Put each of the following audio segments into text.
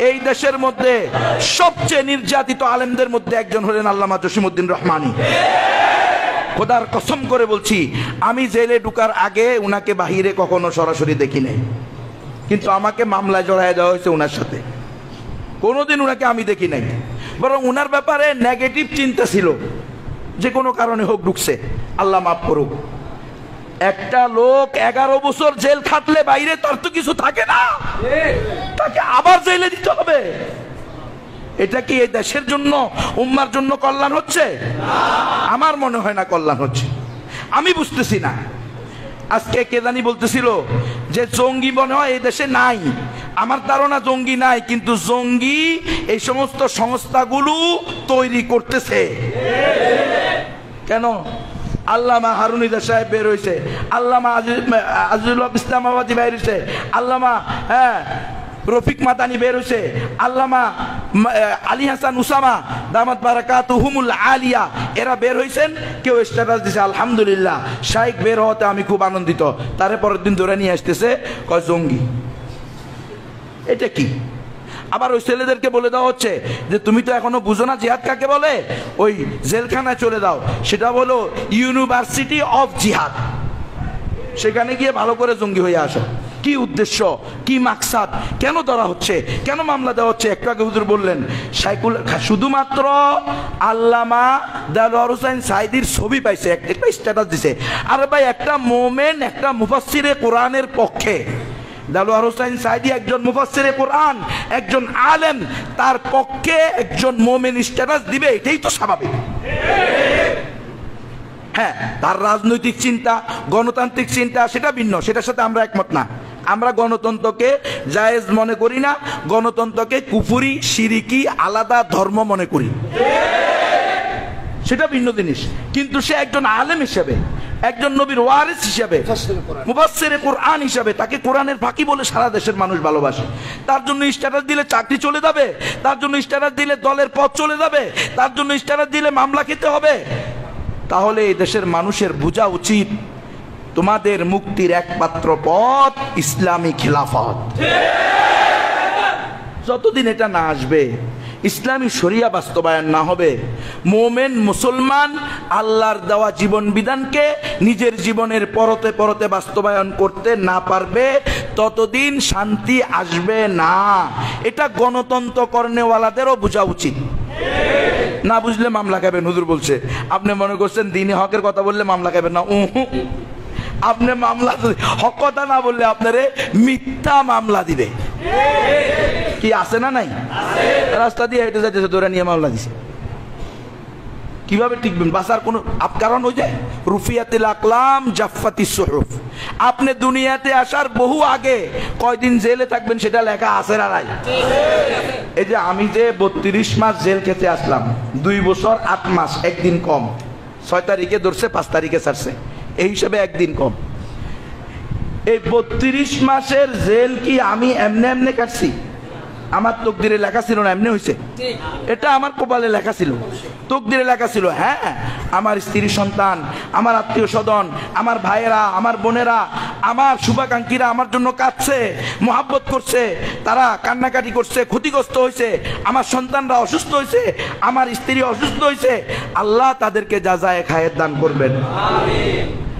এই দেশের মধ্যে সবচেয়ে নির্যাতিত আলেমদের মধ্যে একজন হলেন আল্লামা জসিমুদ্দিন রহমানী। খোদার কসম করে বলছি, আমি জেলে ঢুকার আগে উনাকে বাহিরে কখনো সরাসরি দেখি নাই। কিন্তু আমাকে মামলায় জড়ায় দেওয়া হয়েছে উনার সাথে। কোনোদিন উনাকে আমি দেখি নাই। বরং উনার ব্যাপারে নেগেটিভ চিন্তা ছিল। যে কোনো কারণে হোক ঢুকছে। আল্লাহ মাফ করুক। একটা লোক এগারো বছর জেল খাটলে বাইরে, তার তো কিছু থাকে না। তাকে আবার জেলে দিতে হবে। এটা কি এই দেশের জন্য, উম্মার জন্য কল্যাণ হচ্ছে? আমার মনে হয় না কল্যাণ হচ্ছে। আমি বুঝতেছি না। আজকে কে জানি বলতেছিল যে জঙ্গি মনে হয় এই দেশে নাই। আমার ধারণা জঙ্গি নাই, কিন্তু জঙ্গি এই সমস্ত সংস্থাগুলো তৈরি করতেছে। কেন? আল্লামা হারুনিদা সাহেব বের হয়েছে আল্লামা আজিজ- আজিজুল ইসলামাবাদী বের হয়েছে আল্লামা হ্যাঁ রফিক মাদানি বের হয়েছে আল্লামা আলী হাসান উসামা, দামাত বারাকাত হুমুল আলিয়া, এরা বের হয়েছেন কেউ স্ট্যাটাস দিছে, আলহামদুলিল্লাহ। শাইক বের হওয়াতে আমি খুব আনন্দিত। তারে পরের দিন ধরে নিয়ে আসতেছে, কয় জঙ্গি। এটা কি? আবার ওই ছেলেদেরকে বলে দেওয়া হচ্ছে যে, তুমি তো এখনও বুঝো না জিহাদ কাকে বলে? ওই জেলখানায় চলে দাও সেটা বলো ইউনিভার্সিটি অফ জিহাদ সেখানে গিয়ে ভালো করে জঙ্গি হয়ে আসো। কি উদ্দেশ্য? কি মাকসাদ? কেন ধরা হচ্ছে? কেন মামলা দেওয়া হচ্ছে? একটু আগে হুজুর বললেন সাইকুল শুধুমাত্র আল্লামা দেলোয়ার হোসেন সাইদির ছবি পাইছে। একটা স্ট্যাটাস দিছে। আরে ভাই, একটা মোমেন, একটা মুফাসসিরে কোরআনের পক্ষে। দেলোয়ার হোসেন সাইদি একজন মুফাসসিরে কোরআন, একজন আলেম, তার পক্ষে একজন মোমেন স্ট্যাটাস দিবে, এটাই তো স্বাভাবিক। হ্যাঁ তার রাজনৈতিক চিন্তা, গণতান্ত্রিক চিন্তা, সেটা ভিন্ন, সেটার সাথে আমরা একমত না। আমরা গণতন্ত্রকে জায়েজ মনে করি না, গণতন্ত্রকে কুফুরি, সিরিকি, আলাদা ধর্ম মনে করি। সেটা ভিন্ন জিনিস। কিন্তু সে একজন আলেম হিসেবে একজন নবীর ওয়ারিস হিসাবে মুবাসসিরে কোরআন। হিসাবে তাকে কোরআনের ফাঁকি বলে সারা দেশের মানুষ ভালোবাসে। তার জন্য স্ট্যাটাস দিলে চাকরি চলে যাবে তার জন্য স্ট্যাটাস দিলে দলের পথ চলে যাবে তার জন্য স্ট্যাটাস দিলে মামলা খেতে হবে। তাহলে এই দেশের মানুষের বোঝা উচিত তোমাদের মুক্তির একমাত্র পথ ইসলামী খিলাফত। যতদিন এটা না আসবে ইসলামী শরিয়া বাস্তবায়ন না হবে। মোমেন, মুসলমান, আল্লাহর দেওয়া জীবন বিধানকে নিজের জীবনের পরতে পরতে বাস্তবায়ন করতে না পারবে, ততদিন শান্তি আসবে না। এটা গণতন্ত্র কর্নেওয়ালাদেরও বোঝা উচিত। না বুঝলে মামলা খাবেন, হুজুর বলছে। আপনি মনে করছেন দিনে হকের কথা বললে মামলা খাবেন না? উহু। আপনি মামলা হক কথা না বললে আপনারে মিথ্যা মামলা দিবে। কি আছে না নাই? রাস্তা দিয়ে হেঁটে যাইতেছে ধরে নিয়ে মামলা দিছে। কীভাবে টিকবেন? বাসার কারণ হয়ে যায় জাফাতি আপনি দুনিয়াতে আসার বহু আগে কয়দিন জেলে থাকবেন সেটা লেখা আছে না নাই? এই যে আমি যে বত্রিশ মাস জেল খেতে আসলাম, দুই বছর আট মাস, একদিন কম। ছয় তারিখে ধরছে, পাঁচ তারিখে ছাড়ছে। এই হিসাবে একদিন কম। এই বত্রিশ মাসের জেল কি আমি এমনি এমনি কাটছি? আমার তকদিরে লেখা ছিল না, এমনি হয়েছে এটা আমার কপালে লেখা ছিল। তকদিরে লেখা ছিল হ্যাঁ আমার স্ত্রী সন্তান, আমার আত্মীয় স্বজন, আমার ভাইয়েরা, আমার বোনেরা, আমার শুভাকাঙ্ক্ষীরা আমার জন্য কাঁদছে, মোহাব্বত করছে, তারা কান্নাকাটি করছে, ক্ষতিগ্রস্ত হয়েছে আমার সন্তানরা অসুস্থ হয়েছে আমার স্ত্রী অসুস্থ হয়েছে আল্লাহ তাদেরকে যা যায় খায়ের দান করবেন।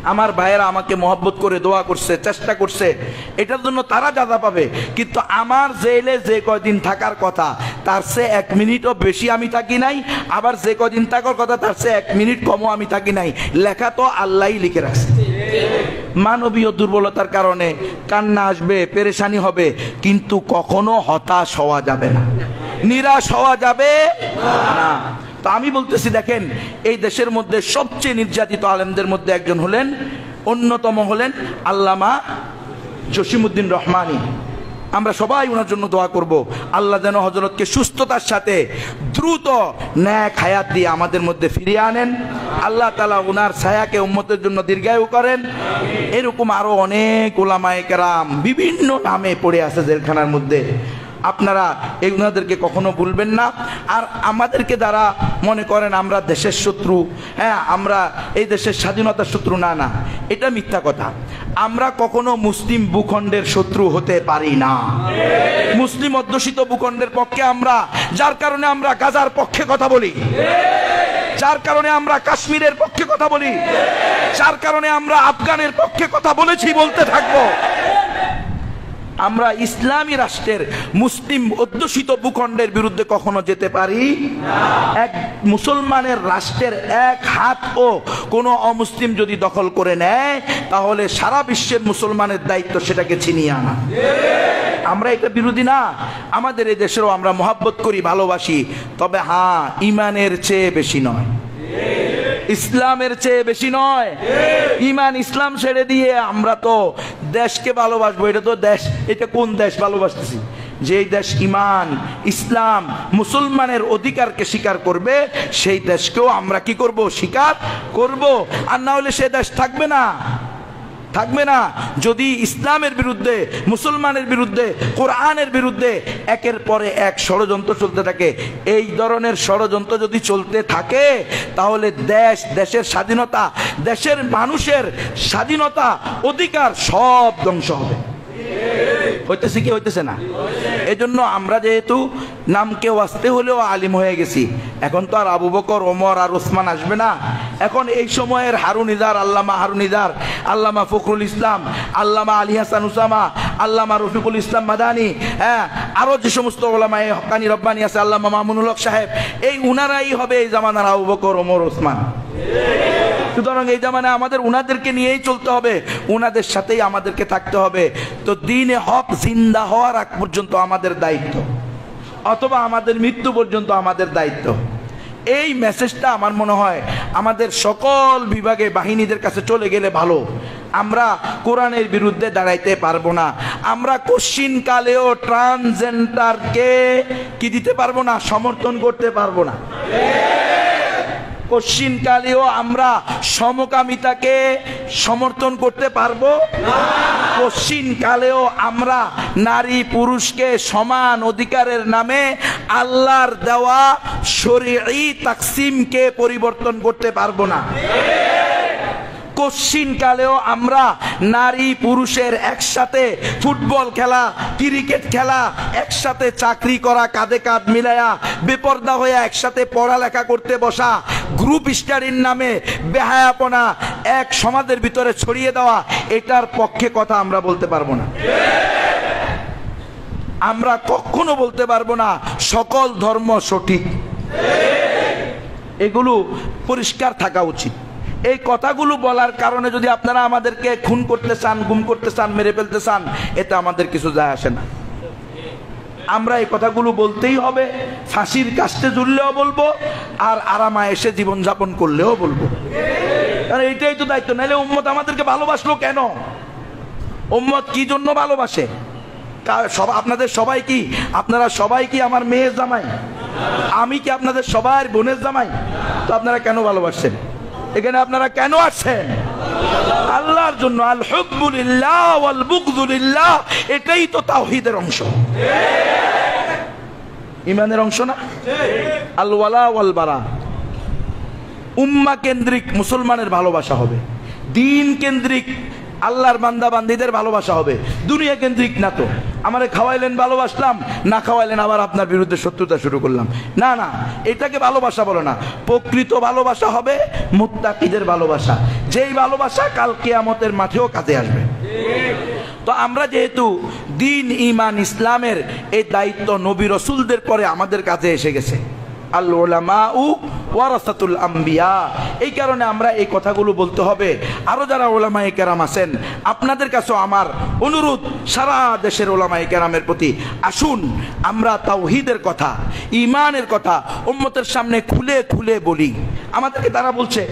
আমার ভাইয়েরা আমাকে মহব্বত করে দোয়া করছে, চেষ্টা করছে। এটার জন্য তারা দাদা পাবে। কিন্তু আমার জেলে যে কয়দিন থাকার কথা, তার সে এক মিনিটও বেশি আমি থাকি নাই। আবার যে কয়দিন থাকার কথা, তার সে এক মিনিট কমও আমি থাকি নাই। লেখা তো আল্লাহই লিখে রাখছে। মানবীয় দুর্বলতার কারণে কান্না আসবে, পেরেশানি হবে, কিন্তু কখনো হতাশ হওয়া যাবে না। নিরাশ হওয়া যাবে না। তো আমি বলতেছি, দেখেন, এই দেশের মধ্যে সবচেয়ে নির্যাতিত আলেমদের মধ্যে একজন হলেন, অন্যতম হলেন আল্লামা জসিমুদ্দিন রহমানি। আমরা সবাই ওনার জন্য দোয়া করব। আল্লাহ যেন হজরতকে সুস্থতার সাথে দ্রুত ন্যাক হায়াত দিয়ে আমাদের মধ্যে ফিরিয়ে আনেন। আল্লাহ তালা ওনার ছায়াকে উম্মতের জন্য দীর্ঘায়ু করেন। এরকম আরও অনেক ওলামায়ে কেরাম বিভিন্ন নামে পড়ে আছে জেলখানার মধ্যে। আপনারা এই ওনাদেরকে কখনো ভুলবেন না। আর আমাদেরকে যারা মনে করেন আমরা দেশের শত্রু হ্যাঁ আমরা এই দেশের স্বাধীনতার শত্রু, না না, এটা মিথ্যা কথা। আমরা কখনো মুসলিম ভূখণ্ডের শত্রু হতে পারি না। মুসলিম অধ্যুষিত ভূখণ্ডের পক্ষে আমরা, যার কারণে আমরা গাজার পক্ষে কথা বলি। যার কারণে আমরা কাশ্মীরের পক্ষে কথা বলি। যার কারণে আমরা আফগানের পক্ষে কথা বলেছি, বলতে থাকব। আমরা ইসলামী রাষ্ট্রের মুসলিম অধ্যুষিত ভূখণ্ডের বিরুদ্ধে কখনো যেতে পারি? এক মুসলমানের রাষ্ট্রের এক হাত ও কোনো অমুসলিম যদি দখল করে নেয়, তাহলে সারা বিশ্বের মুসলমানের দায়িত্ব সেটাকে ছিনিয়ে আনা। আমরা এটা বিরোধী না। আমাদের এই দেশেরও আমরা মহাব্বত করি, ভালোবাসি। তবে হ্যাঁ ইমানের চেয়ে বেশি নয়। ইসলামের চেয়ে বেশি নয়। ইমান ইসলাম ছেড়ে দিয়ে আমরা তো দেশকে ভালোবাসবো। এটা তো দেশ, এটা কোন দেশ ভালোবাসতেছি? যে দেশ ইমান, ইসলাম, মুসলমানের অধিকারকে স্বীকার করবে, সেই দেশকেও আমরা কি করব? স্বীকার করব। আর না হলে সে দেশ থাকবে না। থাকবে না। যদি ইসলামের বিরুদ্ধে, মুসলমানের বিরুদ্ধে, কোরআনের বিরুদ্ধে একের পরে এক ষড়যন্ত্র চলতে থাকে, এই ধরনের ষড়যন্ত্র যদি চলতে থাকে, তাহলে দেশ, দেশের স্বাধীনতা, দেশের মানুষের স্বাধীনতা, অধিকার সব ধ্বংস হবে। হইতেছে কি, হইতেছে না? এজন্য আমরা যেহেতু নাম কেউ আসতে হলেও আলিম হয়ে গেছি, এখন তো আর আবু বকর, ওমর আর ওসমান আসবে না। এখন এই সময়ের হারুনিদার আল্লামা হারুনিদার আল্লামা ফখরুল ইসলাম, আল্লামা আলী হাসান উসামা, আল্লামা রফিকুল ইসলাম মাদানি হ্যাঁ আরও যে সমস্ত ওলামা এই হকানি রব্বানি আছে, আল্লামা মামুনুল হক সাহেব, এই উনারাই হবে এই জামানার আবু বকর, ওমর, ওসমান। সুতরাং এই জামানে আমাদের উনাদেরকে নিয়েই চলতে হবে, উনাদের সাথেই আমাদেরকে থাকতে হবে। তো দিনে হক জিন্দা হওয়ার আগ পর্যন্ত আমাদের দায়িত্ব, অথবা আমাদের মৃত্যু পর্যন্ত আমাদের দায়িত্ব। এই মেসেজটা আমার মনে হয় আমাদের সকল বিভাগে বাহিনীদের কাছে চলে গেলে ভালো। আমরা কোরআনের বিরুদ্ধে দাঁড়াইতে পারব না। আমরা কালেও ট্রান্সজেন্ডারকে কি দিতে পারব না, সমর্থন করতে পারব না। কালেও আমরা সমকামিতাকে সমর্থন করতে পারব? কালেও আমরা নারী পুরুষকে সমান অধিকারের নামে আল্লাহর দেওয়া শরীর তাকসিমকে পরিবর্তন করতে পারব না। কালেও আমরা নারী পুরুষের একসাথে ফুটবল খেলা ক্রিকেট খেলা একসাথে চাকরি করা কাঁধে কাঁধ মিলায়া বেপর্দা হয়ে একসাথে পড়ালেখা করতে বসা গ্রুপ স্টাডির নামে বেহায়াপনা এক সমাজের ভিতরে ছড়িয়ে দেওয়া, এটার পক্ষে কথা আমরা বলতে পারব না। আমরা কখনো বলতে পারব না, সকল ধর্ম সঠিক। এগুলো পরিষ্কার থাকা উচিত। এই কথাগুলো বলার কারণে যদি আপনারা আমাদেরকে খুন করতে চান, গুম করতে চান, মেরে ফেলতে চান, এতে আমাদের কিছু যায় আসে না। আমরা এই কথাগুলো বলতেই হবে। ফাঁসির কাস্তে জুড়লেও বলব, আর আরামা এসে জীবনযাপন করলেও বলব। কারণ এইটাই তো দায়িত্ব। নাহলে উম্মত আমাদেরকে ভালোবাসলো কেন? উম্মত কি জন্য ভালোবাসে? সব, আপনাদের সবাই কি? আপনারা সবাই কি আমার মেয়ের জামাই? আমি কি আপনাদের সবার বোনের জামাই? তো আপনারা কেন ভালোবাসছেন এখানে আপনারা কেন আছেন? আল্লাহর জন্য আল বুগদুলিল্লাহ, এটাই তো তাহিদের অংশ। ইমানের অংশ না? আল ওয়ালা ওয়াল বারা। উম্মা কেন্দ্রিক মুসলমানের ভালোবাসা হবে। দিন কেন্দ্রিক আল্লাহর বান্দা বান্দিদের ভালোবাসা হবে। দুনিয়া কেন্দ্রিক না তো। আমারে খাওয়াইলেন, ভালোবাসলাম, না খাওয়াইলেন আবার আপনার বিরুদ্ধে শত্রুতা শুরু করলাম। না না, এটাকে ভালোবাসা বলো না। প্রকৃত ভালোবাসা হবে মুত্তাকিদের ভালোবাসা। যেই ভালোবাসা কাল কেয়ামতের মাঠেও কাজে আসবে। তো আমরা যেহেতু দিন ইমান ইসলামের এই দায়িত্ব নবী রসুলদের পরে আমাদের কাছে এসে গেছে। ওয়ারাসাতুল আম্বিয়া। এই কারণে আমরা এই কথাগুলো বলতে হবে। আরও যারা ওলামাই কেরাম আছেন, আপনাদের কাছেও আমার অনুরোধ, সারা দেশের ওলামাই কেরামের প্রতি আসুন। আমরা তাওহিদের কথা ইমানের কথা উম্মতের সামনে খুলে খুলে বলি। আমাদেরকে তারা বলছে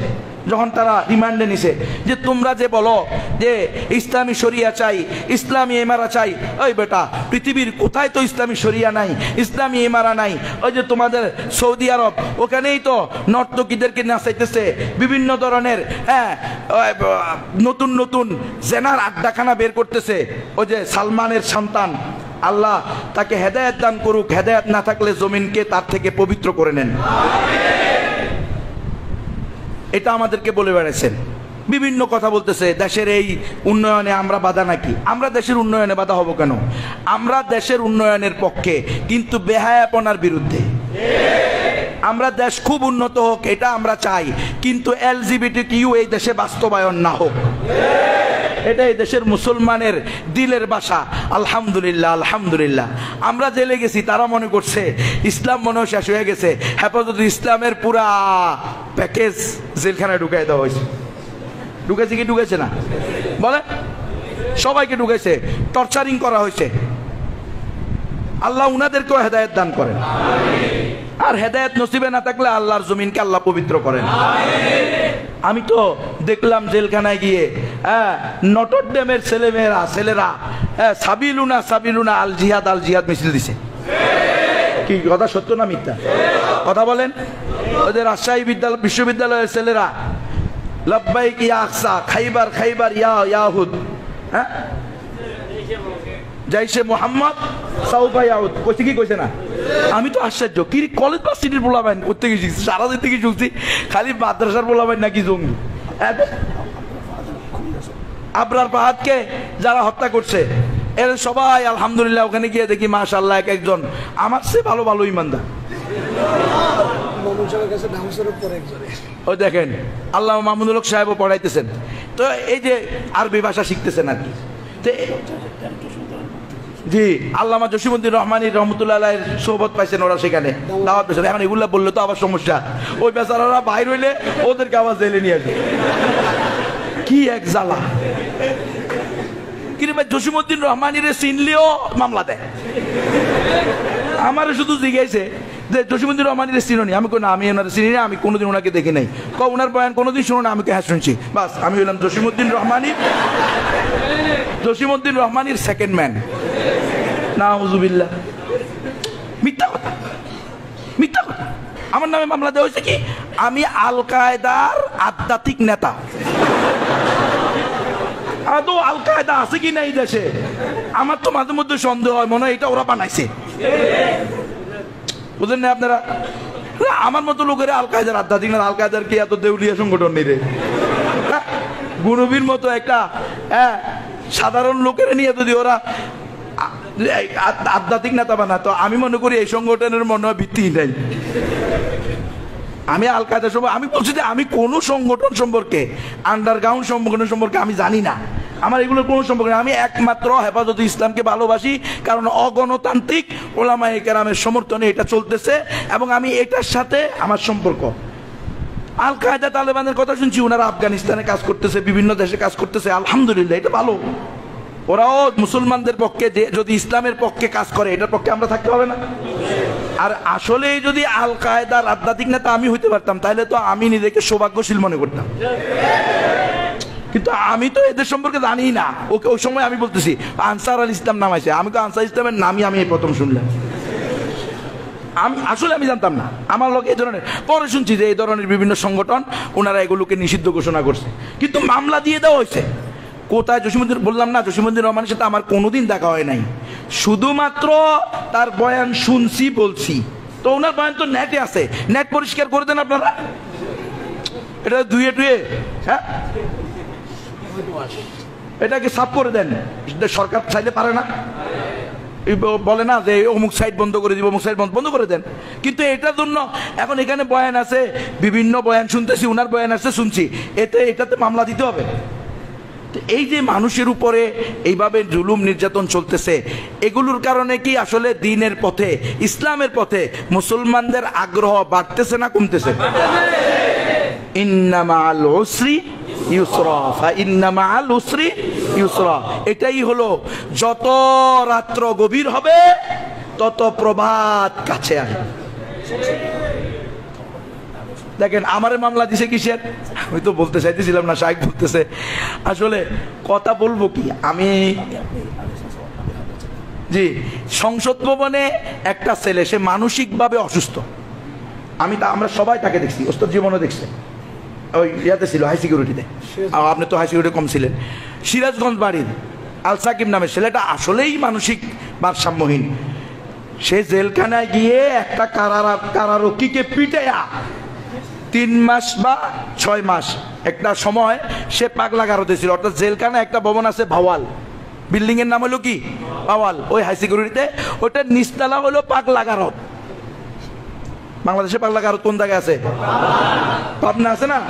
যখন তারা রিমান্ডে নিছে, যে তোমরা যে বলো যে ইসলামী শরিয়া চাই, ইসলামী এমারা চাই, ওই বেটা, পৃথিবীর কোথায় তো ইসলামী শরিয়া নাই, ইসলামী এমারা নাই, ওই যে তোমাদের সৌদি আরব, ওখানেই তো নর্তকীদেরকে নাচাইতেছে, বিভিন্ন ধরনের হ্যাঁ নতুন নতুন জেনার আড্ডাখানা বের করতেছে, ওই যে সালমানের সন্তান, আল্লাহ তাকে হেদায়েত দান করুক, হেদায়েত না থাকলে জমিনকে তার থেকে পবিত্র করে নেন। এটা আমাদেরকে বলে বেড়াচ্ছেন বিভিন্ন কথা বলতেছে, দেশের এই উন্নয়নে আমরা বাধা নাকি? আমরা দেশের উন্নয়নে বাধা হব কেন? আমরা দেশের উন্নয়নের পক্ষে, কিন্তু বেহায়াপনার বিরুদ্ধে। আমরা দেশ খুব উন্নত হোক, এটা আমরা চাই। কিন্তু এলজিবিটি কিউ এই দেশে বাস্তবায়ন না হোক। এটা এই দেশের মুসলমানের দিলের বাসা। আলহামদুলিল্লাহ আলহামদুলিল্লাহ। আমরা জেলে গেছি, তারা মনে করছে, ইসলাম মনে শেষ হয়ে গেছে। হেফাজত ইসলামের পুরা প্যাকেজ জেলখানায় ঢুকাই দেওয়া হয়েছে। ঢুকেছে কি ঢুকেছে না? বলে সবাইকে ঢুকেছে, টর্চারিং করা হয়েছে। আল্লাহ উনাদেরকেও হেদায়ত দান করেন। আর হেদায়েত নসিবে না থাকলে আল্লাহর জমিনকে আল্লাহ পবিত্র করেন। আমি তো দেখলাম জেলখানায় গিয়ে হ্যাঁ নটর ডেমের ছেলে মেয়েরা ছেলেরা হ্যাঁ সাবিলুনা সাবিলুনা, আল জিহাদ আল জিহাদ মিছিল দিছে। কি কথা, সত্য না মিথ্যা? কথা বলেন। ওদের রাজশাহী বিদ্যালয়, বিশ্ববিদ্যালয়ের ছেলেরা, লব্বাইক ইয়া আকসা, খাইবার খাইবার ইয়া ইয়াহুদ হ্যাঁ জাইসে মোহাম্মদ সাউফা ইয়াহুদ কইছে কি কইছে না? আমি তো আশ্চর্য, কি কলেজ বা সিটির বলাবেন করতে গেছি? সারাদিন থেকে শুনছি খালি মাদ্রাসার বলাবেন নাকি জঙ্গি। আবরার পাহাদকে যারা হত্যা করছে, এর সবাই আলহামদুলিল্লাহ ওখানে গিয়ে দেখি মাশাল্লাহ এক একজন। আমার সে ভালো ভালো ইমানদার। ওই দেখেন আল্লাহ মাহমুদুল সাহেবও পড়াইতেছেন। তো এই যে আরবি ভাষা শিখতেছেন আর কি। তো জি। আল্লামা জসিমুদ্দিন রহমানী রহমতুল্লাহ সোহবত পাইছেন ওরা সেখানে। দাওয়াত এখন এগুলো বললে তো আবার সমস্যা। ওই বেচারারা বাইর হইলে ওদেরকে আবার জেলে নিয়ে আসবে। কি এক জ্বালা। কিন্তু ভাই জসিমুদ্দিন রহমানিরে চিনলেও মামলা দেয়। আমারে শুধু জিজ্ঞাসে যে জসিমুদ্দিন রহমানির চিনি আমি কই, না, আমি ওনার চিনি না, আমি কোনোদিন ওনাকে দেখি নাই। ক ওনার বয়ান কোনোদিন শুনো না আমাকে হ্যাঁ শুনছি। বাস, আমি হইলাম জসিমুদ্দিন রহমানি। জসিমুদ্দিন রহমানির সেকেন্ড ম্যান না হুজুবিল্লাহ মিথ্যা কথা। মিথ্যা কথা। আমার নামে মামলা দেওয়া হয়েছে কি? আমি আল কায়দার আধ্যাত্মিক নেতা। আদৌ আল কায়দা আছে কি না এই দেশে? আমার তো মাঝে মধ্যে সন্দেহ হয়, মনে হয় এটা ওরা বানাইছে। বুঝলেন না আপনারা? আমার মতো লোকের আল কায়দার আধ্যাত্মিক আল কায়দার কি এত দেউলিয়া সংগঠন নেই? গুরুবীর মতো একটা হ্যাঁ সাধারণ লোকের নিয়ে যদি ওরা আধ্যাত্মিক নেতা বানাতো আমি মনে করি এই সংগঠনের মনে হয় ভিত্তি নাই। আমি আল কায়দা সম্পর্কে, আমি বলছি যে আমি কোনো সংগঠন সম্পর্কে আন্ডারগ্রাউন্ড সংগঠন সম্পর্কে আমি জানি না। আমার এগুলোর কোনো সম্পর্ক নেই। আমি একমাত্র হেফাজত ইসলামকে ভালোবাসি, কারণ অগণতান্ত্রিক ওলামা কেরামের সমর্থনে এটা চলতেছে এবং আমি এটার সাথে আমার সম্পর্ক। আল কায়দা তালেবানের কথা শুনছি, ওনারা আফগানিস্তানে কাজ করতেছে, বিভিন্ন দেশে কাজ করতেছে, আলহামদুলিল্লাহ, এটা ভালো। ওরাও মুসলমানদের পক্ষে যদি ইসলামের পক্ষে কাজ করে, এটার পক্ষে আমরা থাকতে হবে না। আর আসলে যদি আল কায়দার আধ্যাত্মিক নেতা আমি হইতে পারতাম, তাহলে তো আমি নিজেকে সৌভাগ্যশীল মনে করতাম। কিন্তু আমি তো এদের সম্পর্কে জানি না। ওকে, ওই সময় আমি বলতেছি, আনসার আল ইসলাম নাম আছে আমি তো আনসার ইসলামের নামই আমি প্রথম শুনলাম। আমি, আসলে আমি জানতাম না। আমার লোক এই ধরনের পরে শুনছি যে এই ধরনের বিভিন্ন সংগঠন, ওনারা এগুলোকে নিষিদ্ধ ঘোষণা করছে। কিন্তু মামলা দিয়ে দেওয়া হয়েছে। কোথায় জসিমুদ্দিন বললাম না জসিমুদ্দিন রহমানের সাথে আমার কোনোদিন দেখা হয় নাই। শুধুমাত্র তার বয়ান শুনছি, বলছি। তো ওনার বয়ান তো নেটে আছে। নেট পরিষ্কার করে দেন আপনারা। এটা ধুয়ে টুয়ে হ্যাঁ? এটাকে সাফ করে দেন? সরকার চাইলে পারে না? বলে না যে অমুক সাইট বন্ধ করে দিব, অমুক সাইট বন্ধ করে দেন। কিন্তু এটার জন্য এখন এখানে বয়ান আছে, বিভিন্ন বয়ান শুনতেছি, উনার বয়ান আছে, শুনছি। এতে, এটাতে মামলা দিতে হবে। এই যে মানুষের উপরে এইভাবে জুলুম নির্যাতন চলতেছে, এগুলোর কারণে কি আসলে দিনের পথে, ইসলামের পথে মুসলমানদের আগ্রহ বাড়তেছে না কমতেছে? ইন্নামাল উসরি এটাই হলো, যত রাত্র গভীর হবে, তত প্রভাত কাছে আসবে। দেখেন, আমারে মামলা দিছে কিসের? আমি তো বলতে চাইতেছিলাম না শাহেক বলতেছে। আসলে কথা বলব কি, আমি জি, সংসদ ভবনে একটা ছেলে, সে মানসিকভাবে অসুস্থ। আমি তা, আমরা সবাই তাকে দেখছি ওস্তর জীবনও দেখছে। ওই ইয়াতে ছিল হাই সিকিউরিটিতে আপনি তো হাই সিকিউরিটি কম ছিলেন। সিরাজগঞ্জ বাড়ির আল সাকিব নামের ছেলেটা আসলেই মানসিক ভারসাম্যহীন। সে জেলখানায় গিয়ে একটা কারারা কারারক্ষীকে পিটাইয়া তিন মাস বা ছয় মাস একটা সময় সে পাগলা গারদে ছিল। অর্থাৎ জেলখানায় একটা ভবন আছে ভাওয়াল। বিল্ডিং এর নাম হলো কি? ভাওয়াল। ওই হাই সিকিউরিটিতে ওটার নিচতলা হলো পাগলা গারদ। বাংলাদেশে পাগলা গারদ কোন জায়গায় আছে? পাবনা আছে না?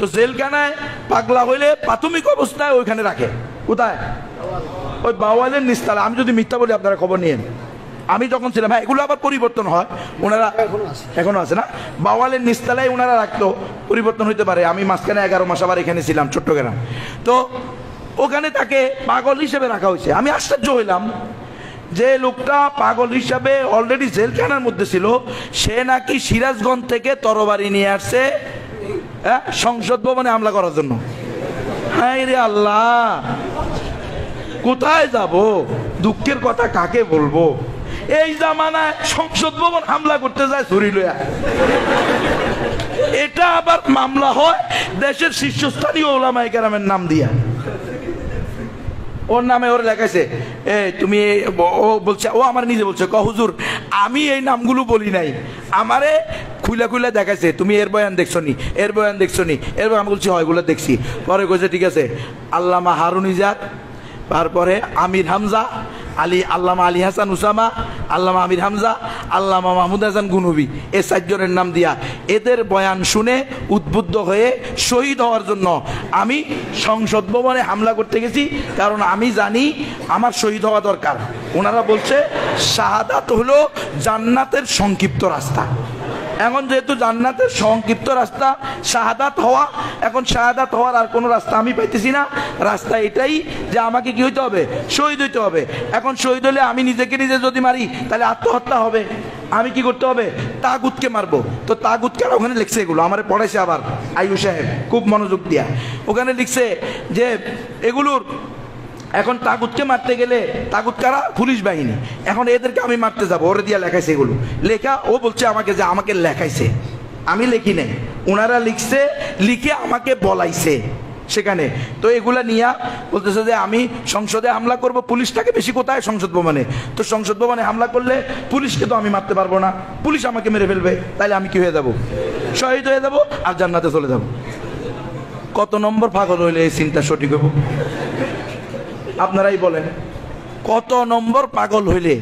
তো জেলখানায় পাগলা হইলে প্রাথমিক অবস্থায় ওইখানে রাখে। কোথায়? ওই বাওয়ালের নিস্তালা। আমি যদি মিথ্যা বলি আপনারা খবর নিয়েন। আমি যখন ছিলাম হ্যাঁ এগুলো আবার পরিবর্তন হয়। ওনারা এখনও আছে। এখনও আছে না? বাওয়ালের নিস্তালায় ওনারা রাখতো। পরিবর্তন হইতে পারে। আমি মাঝখানে এগারো মাস আবার এখানে ছিলাম চট্টগ্রাম। তো ওখানে তাকে পাগল হিসেবে রাখা হয়েছে। আমি আশ্চর্য হইলাম যে লোকটা পাগল হিসাবে অলরেডি জেলখানার মধ্যে ছিল, সে নাকি সিরাজগঞ্জ থেকে তরবারি নিয়ে আসছে হ্যাঁ সংসদ ভবনে হামলা করার জন্য। হ্যাঁ রে আল্লাহ, কোথায় যাব? দুঃখের কথা কাকে বলব? এই জামানায় সংসদ ভবন হামলা করতে যায় ছুরি লইয়া। এটা আবার মামলা হয় দেশের শীর্ষস্থানীয় ওলামাই কেরামের নাম দিয়া। ওর নামে ওর লেখাইছে, এ, তুমি ও বলছে, ও আমার নিজে বলছে, ক, হুজুর, আমি এই নামগুলো বলি নাই। আমারে খুলে খুলে দেখাইছে, তুমি এর বয়ান দেখছ নি এর বয়ান দেখছ নি এর বয়ান বলছি হয়গুলো দেখছি। পরে কইছে, ঠিক আছে। আল্লামা হারুন ইজাদ, তারপরে আমির হামজা আলী, আল্লামা আলী হাসান উসামা, আল্লামা আমির হামজা, আল্লামা মাহমুদ হাসান গুনুবি, এ চারজনের নাম দিয়া এদের বয়ান শুনে উদ্বুদ্ধ হয়ে শহীদ হওয়ার জন্য আমি সংসদ ভবনে হামলা করতে গেছি, কারণ আমি জানি আমার শহীদ হওয়া দরকার। ওনারা বলছে, শাহাদাত হলো জান্নাতের সংক্ষিপ্ত রাস্তা। এখন যেহেতু জান্নাতের সংক্ষিপ্ত রাস্তা, শাহাদাত হওয়া, এখন শাহাদাত হওয়ার আর কোনো রাস্তা আমি পাইতেছি না। রাস্তা এটাই যে আমাকে কি হইতে হবে? শহীদ হইতে হবে। এখন শহীদ হলে আমি নিজেকে নিজে যদি মারি, তাহলে আত্মহত্যা হবে। আমি কি করতে হবে? তাগুতকে মারবো। তো তাগুতকে আর ওখানে লিখছে এগুলো? আমার পড়াইছে আবার আয়ু সাহেব, খুব মনোযোগ দিয়া। ওখানে লিখছে যে, এগুলোর এখন তাগুতকে মারতে গেলে তাগুত কারা? পুলিশ বাহিনী। এখন এদেরকে আমি মারতে যাব, ওরে দিয়া লেখাইছে এগুলো। লেখা, ও বলছে আমাকে যে, আমাকে লেখাইছে। আমি লিখি নাই। ওনারা লিখছে, লিখে আমাকে বলাইছে সেখানে। তো এগুলা নিয়া বলতেছে যে, আমি সংসদে হামলা করব, পুলিশটাকে বেশি কোথায়? সংসদ ভবনে। তো সংসদ ভবনে হামলা করলে পুলিশকে তো আমি মারতে পারব না। পুলিশ আমাকে মেরে ফেলবে তাহলে আমি কি হয়ে যাব? শহীদ হয়ে যাব আর জান্নাতে চলে যাব। কত নম্বর পাগল হইলে এই চিন্তা সঠিক হব আপনারাই বলেন। কত নম্বর পাগল হইলে?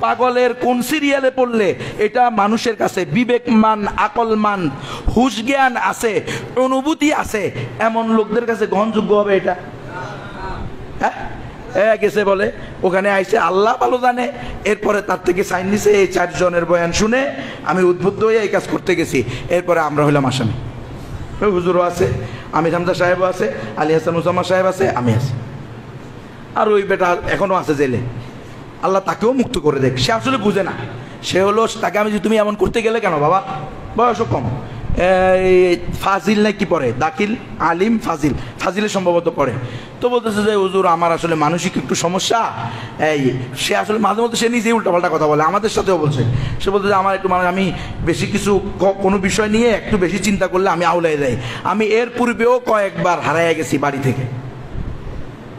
পাগলের কোন সিরিয়ালে পড়লে? এটা মানুষের কাছে বিবেকমান, আকলমান হুশ জ্ঞান আছে, অনুভূতি আছে। এমন লোকদের কাছে গ্রহণযোগ্য হবে এটা। হ্যাঁ? গেছে বলে, ওখানে আইসে আল্লাহ ভালো জানে। এরপরে তার থেকে সাইন নিছে, এই চারজনের বয়ান শুনে আমি উদ্বুদ্ধ হয়ে এই কাজ করতে গেছি। এরপরে আমরা হইলাম আসামি। হুজুরও আছে, আমির হামদা সাহেবও আছে, আলী হাসান উসামা সাহেব আছে, আমি আছি। আর ওই বেটা এখনও আছে জেলে। আল্লাহ তাকেও মুক্ত করে দেখ। সে আসলে বুঝে না। সে হলো, তাকে আমি যে তুমি এমন করতে গেলে কেন বাবা? বয়সও কম। ফাজিল না কি পড়ে দাখিল, আলিম, ফাজিল। ফাজিলে সম্ভবত পড়ে। তো বলতেছে যে, হুজুর, আমার আসলে মানসিক একটু সমস্যা। এই, সে আসলে মাঝে মধ্যে সে নিজেই উল্টাপাল্টা কথা বলে। আমাদের সাথেও বলছে। সে বলতে যে, আমার একটু মানে আমি বেশি কিছু কোনো বিষয় নিয়ে একটু বেশি চিন্তা করলে আমি আউলাই যাই আমি এর পূর্বেও কয়েকবার হারাইয়া গেছি বাড়ি থেকে।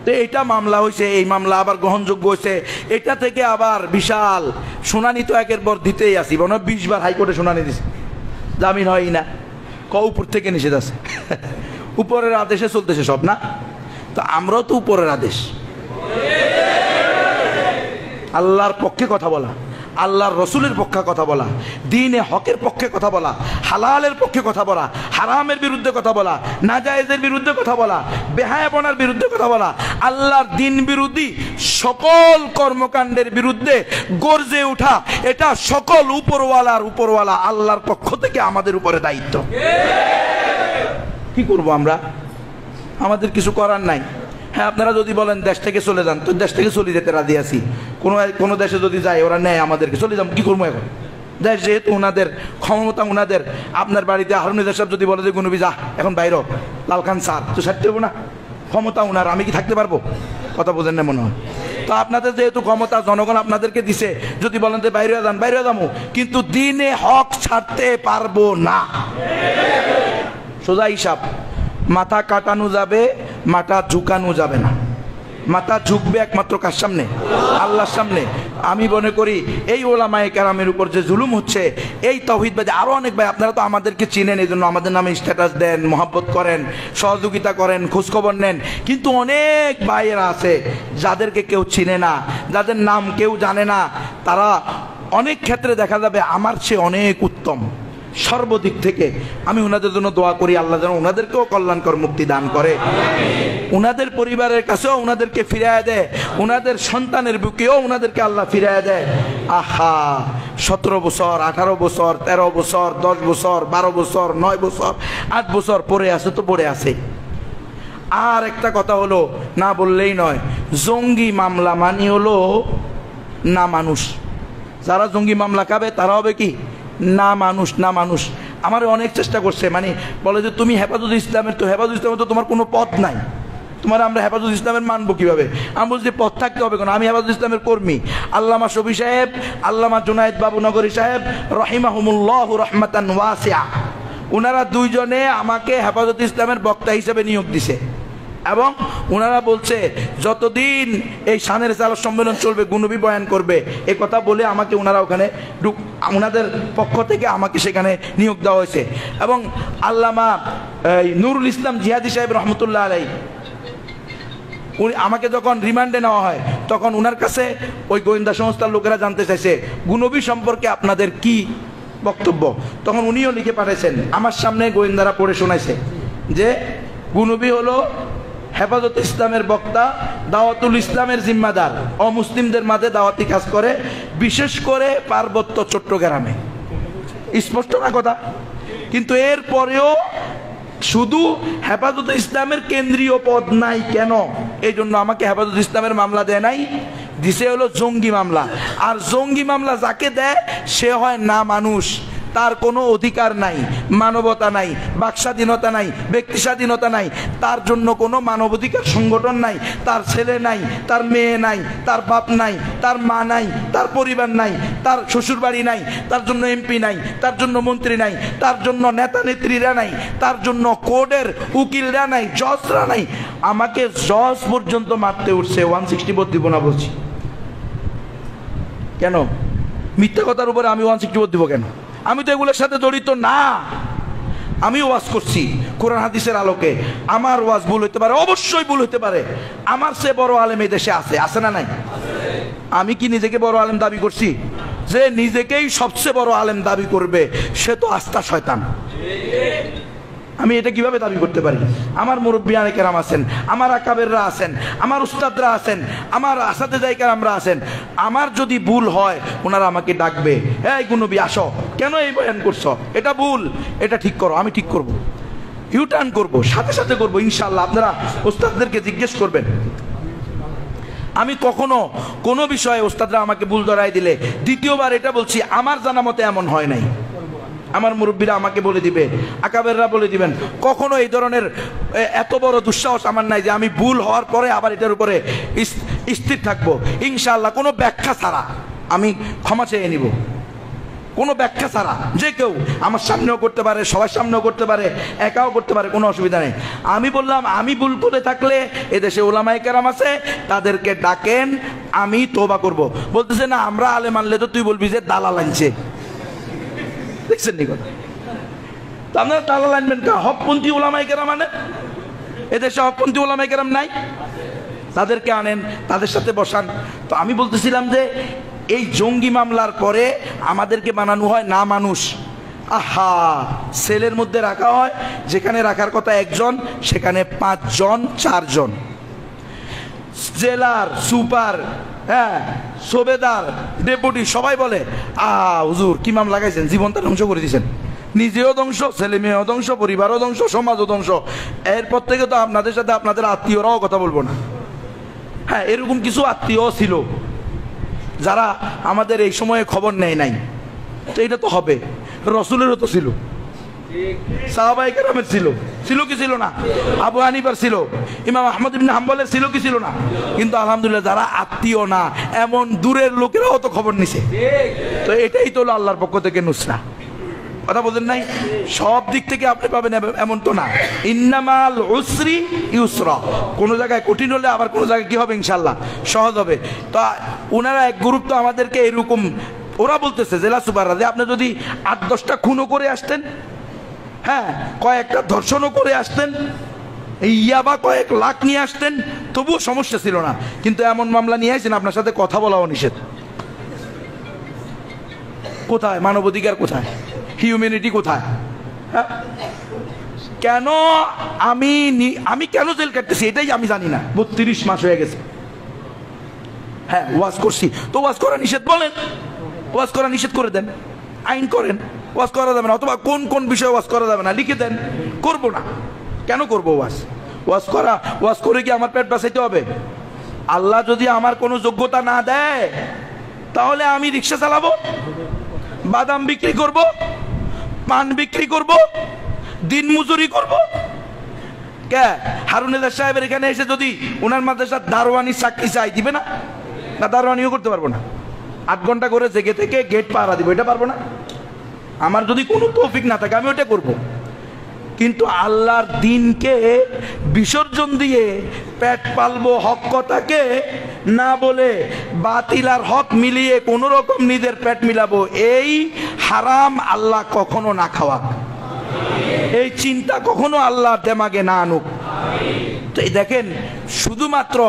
তো এটা মামলা হয়েছে এই মামলা আবার গ্রহণযোগ্য হয়েছে এটা থেকে আবার বিশাল শুনানি তো একের পর দিতেই আসি, মনে হয় বিশ বার হাইকোর্টে শুনানি দিছে। জামিন হয় না। ক, উপর থেকে নিষেধ আছে। উপরের আদেশে চলতেছে সব, না? তো আমরাও তো উপরের আদেশ। আল্লাহর পক্ষে কথা বলা। আল্লাহর রসুলের পক্ষে কথা বলা, দিনে হকের পক্ষে কথা বলা, হালালের পক্ষে কথা বলা, হারামের বিরুদ্ধে কথা বলা, নাজায়েজের বিরুদ্ধে কথা বলা, বেহায়াপনার বিরুদ্ধে কথা বলা, আল্লাহর দিন বিরোধী সকল কর্মকাণ্ডের বিরুদ্ধে গর্জে ওঠা এটা সকল উপরওয়ালার উপরওয়ালা আল্লাহর পক্ষ থেকে আমাদের উপরে দায়িত্ব। কি করব আমরা? আমাদের কিছু করার নাই। হ্যাঁ আপনারা যদি বলেন দেশ থেকে চলে যান তো দেশ থেকে চলে যেতে রাজি আছি। কোনো কোনো দেশে যদি যায় ওরা নেয় আমাদেরকে। চলে যাম কি করব এখন? দেশ যেহেতু ওনাদের ক্ষমতা ওনাদের আপনার বাড়িতে হারুনিদার সাহেব যদি বলে যে গুনবি যা এখন বাইর হ, লাল স্যার তো সারতে হব না। ক্ষমতা ওনার আমি কি থাকতে পারব? কথা বোঝেন না মনে হয়। তো আপনাদের যেহেতু ক্ষমতা জনগণ আপনাদেরকে দিছে যদি বলেন যে বাইরে যান বাইরে যাব। কিন্তু দিনে হক ছাড়তে পারব না। সোজা হিসাব মাথা কাটানো যাবে মাথা ঝুকানো যাবে না। মাথা ঝুঁকবে একমাত্র কার সামনে? আল্লাহর সামনে। আমি মনে করি এই ওলামায়ে কেরামের উপর যে জুলুম হচ্ছে, এই তহিদ ভাই আরও অনেক ভাই, আপনারা তো আমাদেরকে চিনেন এই জন্য আমাদের নামে স্ট্যাটাস দেন, মহাব্বত করেন, সহযোগিতা করেন, খোঁজখবর নেন। কিন্তু অনেক ভাইয়েরা আছে, যাদেরকে কেউ চিনে না, যাদের নাম কেউ জানে না, তারা অনেক ক্ষেত্রে দেখা যাবে আমার চেয়ে অনেক উত্তম। সর্বদিক থেকে আমি ওনাদের জন্য দোয়া করি, আল্লাহ যেন ওনাদেরকেও কল্যাণকর মুক্তি দান করে। ওনাদের পরিবারের কাছেও ওনাদেরকে ফিরায় দেয় ওনাদের সন্তানের বুকেও ওনাদেরকে আল্লাহ ফিরায় দেয়। আহা, সতেরো বছর, আঠারো বছর, তেরো বছর, দশ বছর, বারো বছর, নয় বছর, আট বছর পরে আছে তো পড়ে আছে। আর একটা কথা হলো, না বললেই নয়, জঙ্গি মামলা মানি হলো না মানুষ। যারা জঙ্গি মামলা খাবে, তারা হবে কি? না মানুষ না মানুষ। আমার অনেক চেষ্টা করছে মানে বলে যে, তুমি হেফাজত ইসলামের তো, হেফাজত ইসলামের তো তোমার কোনো পথ নাই। তোমার আমরা হেফাজত ইসলামের মানবো কীভাবে? আমি বলছি পথ থাকতে হবে কেন? আমি হেফাজত ইসলামের কর্মী। আল্লামা শফি সাহেব, আল্লামা জুনায়দ বাবু নগরী সাহেব, রহিমাহুমুল্লাহ রহমাতান ওয়াসিয়া। ওনারা দুইজনে আমাকে হেফাজত ইসলামের বক্তা হিসেবে নিয়োগ দিছে। এবং ওনারা বলছে, যতদিন এই সানের চালক সম্মেলন চলবে, গুনবি বয়ান করবে, এ কথা বলে আমাকে ওনারা ওখানে ঢুক ওনাদের পক্ষ থেকে আমাকে সেখানে নিয়োগ দেওয়া হয়েছে। এবং আল্লামা নুরুল ইসলাম জিহাদি সাহেব রহমতুল্লাহ আলাই উনি আমাকে যখন রিমান্ডে নেওয়া হয়, তখন ওনার কাছে ওই গোয়েন্দা সংস্থার লোকেরা জানতে চাইছে, গুনবি সম্পর্কে আপনাদের কি বক্তব্য? তখন উনিও লিখে পাঠাইছেন, আমার সামনে গোয়েন্দারা পড়ে শোনাইছে যে, গুনবি হলো হেফাজত ইসলামের বক্তা, দাওয়াতুল ইসলামের জিম্মাদার। অমুসলিমদের মাঝে দাওয়াতি কাজ করে, বিশেষ করে পার্বত্য চট্টগ্রামে। স্পষ্ট না কথা? কিন্তু এর পরেও শুধু হেফাজত ইসলামের কেন্দ্রীয় পদ নাই কেন? এই জন্য আমাকে হেফাজত ইসলামের মামলা দেয় নাই। দিছে হলো জঙ্গি মামলা। আর জঙ্গি মামলা যাকে দেয়, সে হয় না মানুষ। তার কোনো অধিকার নাই মানবতা নাই বাক স্বাধীনতা নাই ব্যক্তি স্বাধীনতা নাই তার জন্য কোনো মানবাধিকার সংগঠন নাই তার ছেলে নাই তার মেয়ে নাই তার বাপ নাই তার মা নাই তার পরিবার নাই তার শ্বশুর বাড়ি নাই তার জন্য এমপি নাই তার জন্য মন্ত্রী নাই তার জন্য নেতা নেত্রীরা নাই তার জন্য কোর্টের উকিলরা নাই জজরা নাই আমাকে জজ পর্যন্ত মারতে উঠছে ওয়ান সিক্সটি ফোর দিব না বলছি কেন মিথ্যা কথার উপরে আমি ওয়ান সিক্সটি ফোর দিব কেন আমি তো এগুলোর সাথে জড়িত না। আমি ওয়াজ করছি কোরআন হাদিসের আলোকে। আমার ওয়াজ ভুল হতে পারে, অবশ্যই ভুল হতে পারে। আমার সে বড় আলেম এই দেশে আছে আছে না নাই? আমি কি নিজেকে বড় আলেম দাবি করছি? যে নিজেকেই সবচেয়ে বড় আলেম দাবি করবে, সে তো আস্থা শয়তান। আমি এটা কীভাবে দাবি করতে পারি? আমার মুরব্বী কেরাম আছেন, আমার আকাবেররা আছেন, আমার উস্তাদরা আছেন, আমার আসাতে জায়গারামরা আছেন, আমার যদি ভুল হয়, ওনারা আমাকে ডাকবে। এই গুনবি, আসো। কেন এই বয়ান করছ? এটা ভুল। এটা ঠিক করো, আমি ঠিক করব। ইউটার্ন করব, সাথে সাথে করব ইনশাল্লাহ আপনারা উস্তাদদেরকে জিজ্ঞেস করবেন। আমি কখনো কোনো বিষয়ে ওস্তাদরা আমাকে ভুল ধরাই দিলে, দ্বিতীয়বার এটা বলছি, আমার জানা মতে এমন হয় নাই। আমার মুরব্বীরা আমাকে বলে দিবে, আকাবেররা বলে দিবেন। কখনো এই ধরনের এত বড় দুঃসাহস আমার নাই যে আমি ভুল হওয়ার পরে আবার এটার উপরে স্থির থাকব। ইনশাল্লাহ কোনো ব্যাখ্যা ছাড়া আমি ক্ষমা চেয়ে নিব। কোনো ব্যাখ্যা ছাড়া, যে কেউ আমার সামনেও করতে পারে, সবার সামনেও করতে পারে, একাও করতে পারে, কোনো অসুবিধা নেই। আমি বললাম, আমি ভুল করে থাকলে এদেশে ওলামাই কেরাম আছে, তাদেরকে ডাকেন, আমি তোবা করব। বলতেছে, না, আমরা আলে মানলে তো তুই বলবি যে দালাল আনছে। দেখছেন নি কথা? তো আপনারা দালাল আনবেন কা? হকপন্থী ওলামাই কেরাম মানে এদেশে হকপন্থী ওলামাই কেরাম নাই? তাদেরকে আনেন, তাদের সাথে বসান। তো আমি বলতেছিলাম যে, এই জঙ্গি মামলার পরে আমাদেরকে বানানো হয় না মানুষ। আহা, সেলের মধ্যে রাখা হয়, যেখানে রাখার কথা একজন, সেখানে পাঁচজন, চারজন। জেলার, সুপার হ্যাঁ সোবেদার, ডেপুটি, সবাই বলে, আ, হুজুর, কি মাম লাগাইছেন? জীবনটা ধ্বংস করে দিয়েছেন নিজেও ধ্বংস, ছেলে মেয়েও ধ্বংস, পরিবারও ধ্বংস, সমাজও ধ্বংস। এরপর থেকে তো আপনাদের সাথে আপনাদের আত্মীয়রাও কথা বলব না। হ্যাঁ এরকম কিছু আত্মীয় ছিল, যারা আমাদের এই সময়ে খবর নেয় নাই। তো এটা তো হবে। রসুলেরও তো ছিল। সাহাবাই কেরামের ছিল। ছিল কি ছিল না? আবু হানিফার ছিল। ইমাম আহমদ ইবিন হাম্বলের ছিল কি ছিল না? কিন্তু আলহামদুলিল্লাহ যারা আত্মীয় না, এমন দূরের লোকেরাও তো খবর নিছে। তো এটাই তো আল্লাহর পক্ষ থেকে নুসরা। কথা বলেন নাই? সব দিক থেকে আপনি পাবেন এমন তো না। ইন্নামাল উসরি ইউসরা। কোনো জায়গায় কঠিন হলে আবার কোনো জায়গায় কি হবে ইনশাল্লাহ সহজ হবে। তো ওনারা এক গ্রুপ তো আমাদেরকে এরকম ওরা বলতেছে জেলা সুপাররা যে আপনি যদি আট দশটা খুনও করে আসতেন হ্যাঁ কয়েকটা ধর্ষণও করে আসতেন, এই ইয়াবা কয়েক লাখ নিয়ে আসতেন, তবুও সমস্যা ছিল না। কিন্তু এমন মামলা নিয়ে আসছেন আপনার সাথে কথা বলাও নিষেধ। কোথায়? মানবাধিকার কোথায়? হিউম্যানিটি কোথায়? হ্যাঁ? কেন আমি আমি কেন জেল কাটতেছি, এটাই আমি জানি না। বত্রিশ মাস হয়ে গেছে। হ্যাঁ ওয়াজ করছি। তো ওয়াজ করা নিষেধ বলেন। ওয়াজ করা নিষেধ করে দেন। আইন করেন। ওয়াজ করা যাবে না, অথবা কোন কোন বিষয়ে ওয়াজ করা যাবে না, লিখে দেন। করব না। কেন করব ওয়াজ? ওয়াজ করা, ওয়াজ করে কি আমার পেট বাঁচাইতে হবে? আল্লাহ যদি আমার কোনো যোগ্যতা না দেয়, তাহলে আমি রিক্সা চালাবো, বাদাম বিক্রি করব, পান বিক্রি করব, দিন মজুরি করব। কে? হারুনেদার সাহেবের এখানে এসে যদি ওনার মাদ্রাসার দারোয়ানি চাকরি চাই, দিবে না? না, দারোয়ানিও করতে পারব না। আট ঘণ্টা করে জেগে থেকে গেট পাহারা দিব, এটা পারব না? আমার যদি কোনো তৌফিক না থাকে, আমি ওটা করব। কিন্তু আল্লাহর দিনকে বিসর্জন দিয়ে পেট পালবো হক কথাকে, না বলে বাতিল আর হক মিলিয়ে কোনো রকম নিজের পেট মিলাবো, এই হারাম আল্লাহ কখনো না খাওয়া এই চিন্তা কখনো আল্লাহ দেমাগে না আনুক। তো দেখেন শুধুমাত্র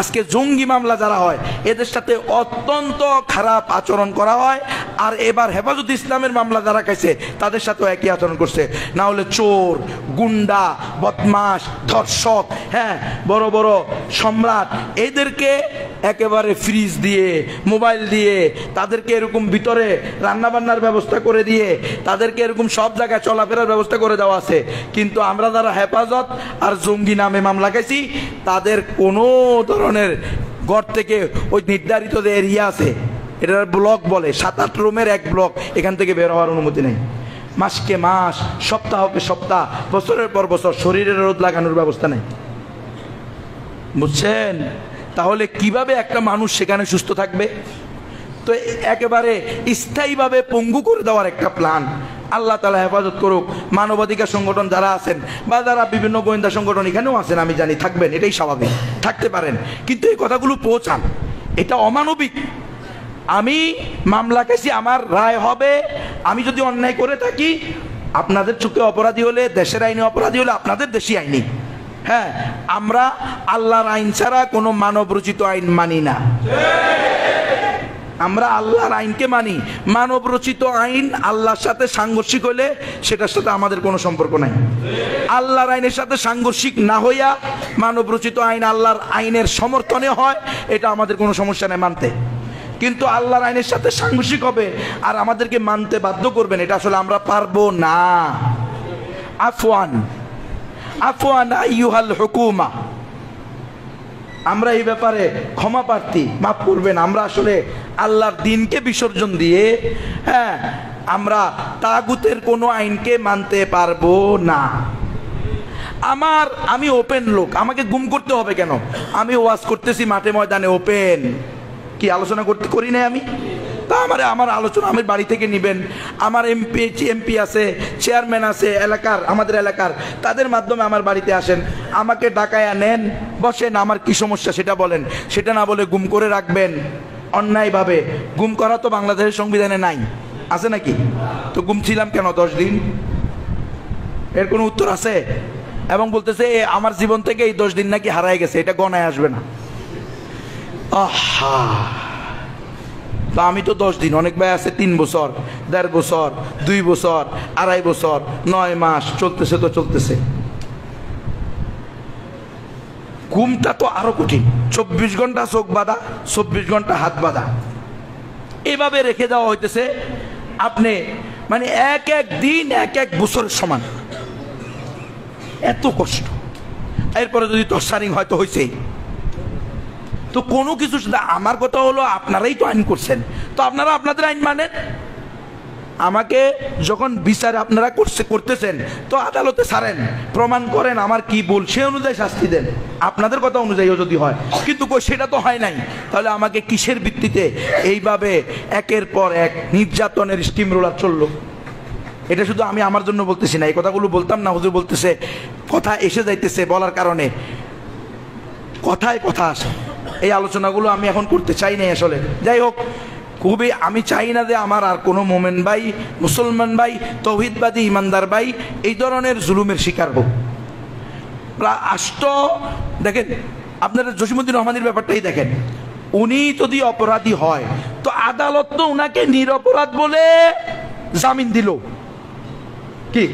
আজকে জঙ্গি মামলা যারা হয়, এদের সাথে অত্যন্ত খারাপ আচরণ করা হয়, আর এবার হেফাজত ইসলামের মামলা যারা খাইছে, তাদের সাথেও একই আচরণ করছে। না হলে চোর, গুন্ডা বদমাস ধর্ষক হ্যাঁ বড় বড় সম্রাট, এদেরকে একেবারে ফ্রিজ দিয়ে মোবাইল দিয়ে, তাদেরকে এরকম ভিতরে রান্নাবান্নার ব্যবস্থা করে দিয়ে, তাদেরকে এরকম সব জায়গায় চলাফেরার ব্যবস্থা করে দেওয়া আছে। কিন্তু আমরা যারা হেফাজত আর জঙ্গি নামে মামলা খাইছি, তাদের কোনো ধরনের ঘর থেকে ওই নির্ধারিত যে এরিয়া আছে, এটার ব্লক বলে সাত আট রুমের এক ব্লক এখান থেকে বের হওয়ার অনুমতি নেই। মাসকে মাস, সপ্তাহকে সপ্তাহ, বছরের পর বছর শরীরের রোদ লাগানোর ব্যবস্থা নেই। বুঝছেন? তাহলে কীভাবে একটা মানুষ সেখানে সুস্থ থাকবে? তো একেবারে স্থায়ীভাবে পঙ্গু করে দেওয়ার একটা প্ল্যান আল্লাহ তালা হেফাজত করুক। মানবাধিকার সংগঠন যারা আছেন বা যারা বিভিন্ন গোয়েন্দা সংগঠন এখানেও আছেন, আমি জানি থাকবেন, এটাই স্বাভাবিক, থাকতে পারেন। কিন্তু এই কথাগুলো পৌঁছান। এটা অমানবিক। আমি মামলা কেছি আমার রায় হবে। আমি যদি অন্যায় করে থাকি, আপনাদের চোখে অপরাধী হলে, দেশের আইনে অপরাধী হলে আপনাদের দেশি আইনি। হ্যাঁ আমরা আল্লাহর আইন ছাড়া কোনো মানব রচিত আইন মানি না। আমরা আল্লাহর আইনকে মানি। মানব রচিত আইন আল্লাহর সাথে সাংঘর্ষিক হলে সেটার সাথে আমাদের কোনো সম্পর্ক নাই। আল্লাহর আইনের সাথে সাংঘর্ষিক না হইয়া মানব রচিত আইন আল্লাহর আইনের সমর্থনে হয়, এটা আমাদের কোনো সমস্যা নেই মানতে। কিন্তু আল্লাহর আইনের সাথে সাংঘর্ষিক হবে আর আমাদেরকে মানতে বাধ্য করবেন, এটা আসলে আমরা পারব না। আফওয়ান আফওয়ান আইয়ুহাল হুকুমা। আমরা এই ব্যাপারে ক্ষমা প্রার্থী, মাফ করবেন, আমরা আসলে আল্লাহর দিনকে বিসর্জন দিয়ে হ্যাঁ আমরা তাগুতের কোনো আইনকে মানতে পারব না। আমার, আমি ওপেন লোক, আমাকে গুম করতে হবে কেন? আমি ওয়াজ করতেছি মাঠে ময়দানে ওপেন কি আলোচনা করতে করি না আমি? আমার আমার আলোচনা আমার বাড়ি থেকে নেবেন। আমার এমপি এমপি আছে, চেয়ারম্যান আছে, এলাকার, আমাদের এলাকার। তাদের মাধ্যমে আমার বাড়িতে আসেন। আমাকে ডাকায়া নেন বসেন, আমার কি সমস্যা সেটা বলেন। সেটা না বলে গুম করে রাখবেন। অন্যায়ভাবে। গুম করা তো বাংলাদেশের সংবিধানে নাই। আছে নাকি? তো গুম ছিলাম কেন দশ দিন? এর কোনো উত্তর আছে? এবং বলতেছে আমার জীবন থেকে এই দশ দিন নাকি হারায় গেছে। এটা গণায় আসবে না। আহা! তো আমি তো দশ দিন, অনেক ভাই আছে তিন বছর, দেড় বছর, দুই বছর, আড়াই বছর, নয় মাস, চলতেছে তো চলতেছে। ঘুমটা তো আরও কঠিন, চব্বিশ ঘণ্টা চোখ বাঁধা, চব্বিশ ঘণ্টা হাত বাঁধা। এভাবে রেখে দেওয়া হইতেছে, আপনি মানে এক এক দিন, এক এক বছরের সমান। এত কষ্ট। এরপরে যদি টর্চারিং হয়তো হয়েছেই তো কোনো কিছু আমার কথা হলো আপনারাই তো আইন করছেন। তো আপনারা আপনাদের আইন মানেন? আমাকে যখন বিচার আপনারা করছে, করতেছেন, তো আদালতে ছাড়েন, প্রমাণ করেন আমার কি ভুল, সে অনুযায়ী শাস্তি দেন। আপনাদের কথা অনুযায়ীও যদি হয়। কিন্তু সেটা তো হয় নাই। তাহলে আমাকে কিসের ভিত্তিতে এইভাবে একের পর এক নির্যাতনের স্টিম রোলার চলল? এটা শুধু আমি আমার জন্য বলতেছি না, এই কথাগুলো বলতাম না, হুজুর বলতেছে, কথা এসে যাইতেছে বলার কারণে। কথায় কথা আসে। এই আলোচনাগুলো আমি এখন করতে চাই নাই আসলে। যাই হোক, খুবই আমি চাই না যে আমার আর কোনো মোমেন ভাই, মুসলমান ভাই, তৌহিদবাদী ইমানদার ভাই এই ধরনের জুলুমের শিকার হোক। আষ্ট, দেখেন, আপনারা জসিমুদ্দিন রহমানের ব্যাপারটাই দেখেন। উনি যদি অপরাধী হয়, তো আদালত তো উনাকে নিরপরাধ বলে জামিন দিল। কি?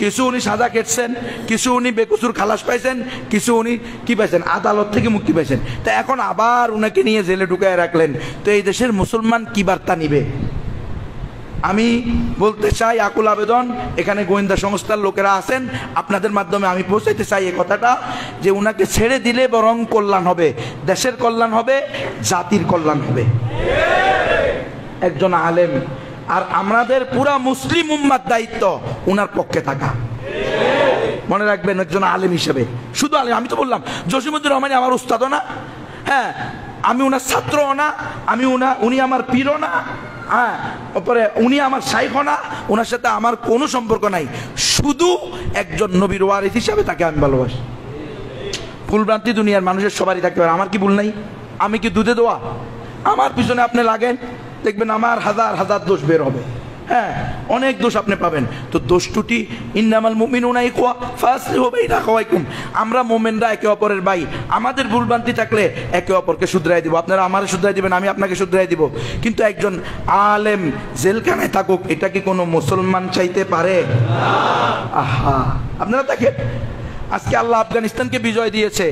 কিছু উনি সাজা কেটছেন, কিছু উনি বেকসুর খালাস পাইছেন, কিছু উনি কি পাইছেন? আদালত থেকে মুক্তি পাইছেন। তা এখন আবার উনাকে নিয়ে জেলে ঢুকায় রাখলেন। তো এই দেশের মুসলমান কি বার্তা নিবে? আমি বলতে চাই আকুল আবেদন, এখানে গোয়েন্দা সংস্থার লোকেরা আছেন, আপনাদের মাধ্যমে আমি পৌঁছাইতে চাই এই কথাটা, যে উনাকে ছেড়ে দিলে বরং কল্যাণ হবে, দেশের কল্যাণ হবে, জাতির কল্যাণ হবে। একজন আলেম আর আমাদের পুরা মুসলিম উম্মার দায়িত্ব উনার পক্ষে থাকা। মনে রাখবেন একজন আলেম হিসেবে। শুধু আলেম, আমি তো বললাম, জসিমুদ্দিন রহমানি আমার উস্তাদও না। হ্যাঁ আমি ওনার ছাত্রও না, আমি উনা, উনি আমার পীরও না। হ্যাঁ ওপরে উনি আমার শাইখও না ওনার সাথে আমার কোনো সম্পর্ক নাই। শুধু একজন নবীর ওয়ারিস হিসাবে তাকে আমি ভালোবাসি। ভুলভ্রান্তি দুনিয়ার মানুষের সবারই থাকতে পারে। আমার কি ভুল নাই? আমি কি দুধে দেওয়া আমার পিছনে আপনি লাগেন? দেখবেন আমার হাজার হাজার দোষ বের হবে। হ্যাঁ অনেক দোষ আপনি পাবেন। তো দোষ টুটি ইন্নামাল মুমিনুনা ইকওয়া ফাসলিহু বাইনা আখাওয়াইকুম। আমরা মোমেনরা একে অপরের ভাই। আমাদের ভুলভ্রান্তি থাকলে একে অপরকে শুধরাই দিব। আপনারা আমারে শুধরাই দিবেন আমি আপনাকে শুধরাই দিব। কিন্তু একজন আলেম জেলখানায় থাকুক এটা কি কোনো মুসলমান চাইতে পারে? আহা আপনারা দেখেন আজকে আল্লাহ আফগানিস্তানকে বিজয় দিয়েছে।